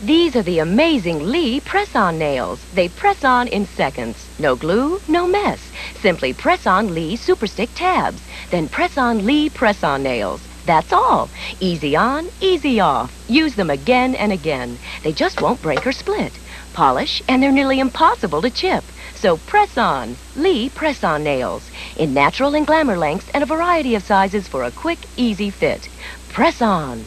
These are the amazing Lee press-on nails. They press on in seconds. No glue, no mess. Simply press on Lee Superstick tabs. Then press on Lee press-on nails. That's all. Easy on, easy off. Use them again and again. They just won't break or split. Polish, and they're nearly impossible to chip. So press on. Lee press-on nails. In natural and glamour lengths and a variety of sizes for a quick, easy fit. Press on.